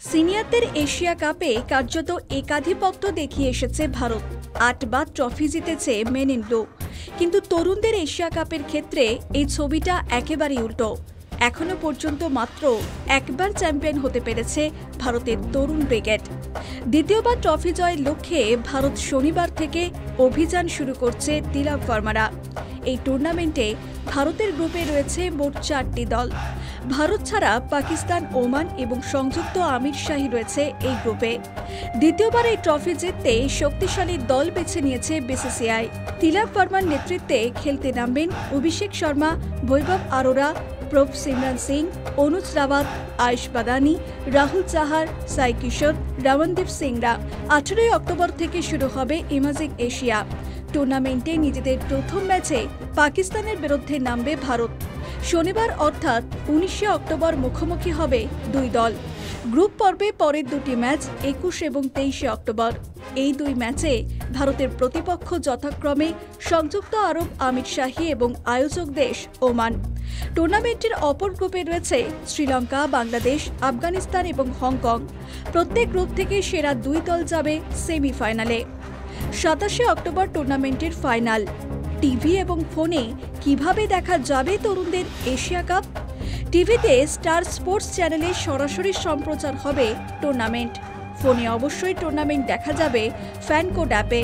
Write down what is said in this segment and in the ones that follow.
সিনিয়রদের এশিয়া কাপে কার্যত একাধিপত্য দেখিয়ে এসেছে ভারত। আটবার ট্রফি জিতেছে মেন ইন ব্লু। কিন্তু তরুণদের এশিয়া কাপের ক্ষেত্রে এই ছবিটা একেবারেই উল্টো। এখনও পর্যন্ত মাত্র একবার চ্যাম্পিয়ন হতে পেরেছে ভারতের তরুণ ব্রিগেড। দ্বিতীয়বার ট্রফি জয়ের লক্ষ্যে ভারত শনিবার থেকে অভিযান শুরু করছে তিলক ফার্মারা এই টুর্নামেন্টে ভারতের গ্রুপে রয়েছে মোট চারটি দল। ভারত ছাড়া পাকিস্তান, ওমান এবং সংযুক্ত আমির শাহী রয়েছে এই গ্রুপে। দ্বিতীয়বার এই ট্রফি জিততে শক্তিশালী দল বেছে নিয়েছে বিসিসিআই। তিলক বর্মার নেতৃত্বে খেলতে নামবেন অভিষেক শর্মা, বৈভব আরোরা, প্রভ সিমরান সিং, অনুজ রাওয়াত, আয়ুষ বাদানি রাহুল চাহার, সাই কিশোর, রমনদীপ সিংরা। আঠেরোই অক্টোবর থেকে শুরু হবে ইমাজিং এশিয়া। টুর্নামেন্টে নিজেদের প্রথম ম্যাচে পাকিস্তানের বিরুদ্ধে নামবে ভারত। শনিবার অর্থাৎ উনিশে অক্টোবর মুখোমুখি হবে দুই দল। গ্রুপ পর্বে পরের দুটি ম্যাচ একুশ এবং তেইশে অক্টোবর। এই দুই ম্যাচে ভারতের প্রতিপক্ষ যথাক্রমে সংযুক্ত আরব আমির শাহী এবং আয়োজক দেশ ওমান। টুর্নামেন্টের অপর গ্রুপে রয়েছে শ্রীলঙ্কা, বাংলাদেশ, আফগানিস্তান এবং হংকং। প্রত্যেক গ্রুপ থেকে সেরা দুই দল যাবে সেমিফাইনালে। সাতাশে অক্টোবর টুর্নামেন্টের ফাইনাল। টিভি এবং ফোনে কীভাবে দেখা যাবে তরুণদের এশিয়া কাপ? টিভিতে স্টার স্পোর্টস চ্যানেলে সরাসরি সম্প্রচার হবে টুর্নামেন্ট। ফোনে অবশ্যই টুর্নামেন্ট দেখা যাবে ফ্যানকোড অ্যাপে।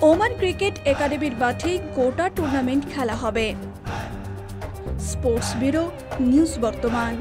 ওমান ক্রিকেট একাডেমির মাঠে গোটা টুর্নামেন্ট খেলা হবে। স্পোর্টস ব্যুরো, নিউজ বর্তমান।